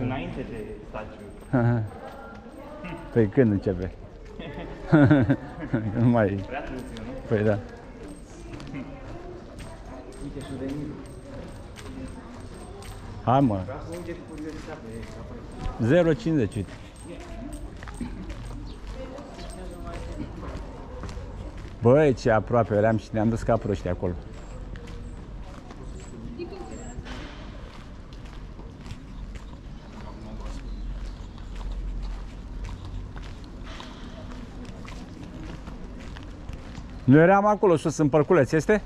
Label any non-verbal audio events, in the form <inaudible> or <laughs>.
Înainte de stagiu. Păi când începe? <laughs> nu mai... Prea târziu, nu? Păi da. Uite suvenirul. Hai mă, Vreau să unde curiozitatea. 0,50 uite. Băi, ce aproape eram și ne-am dus ca proști acolo. Nu eram acolo sus în părculeț, este?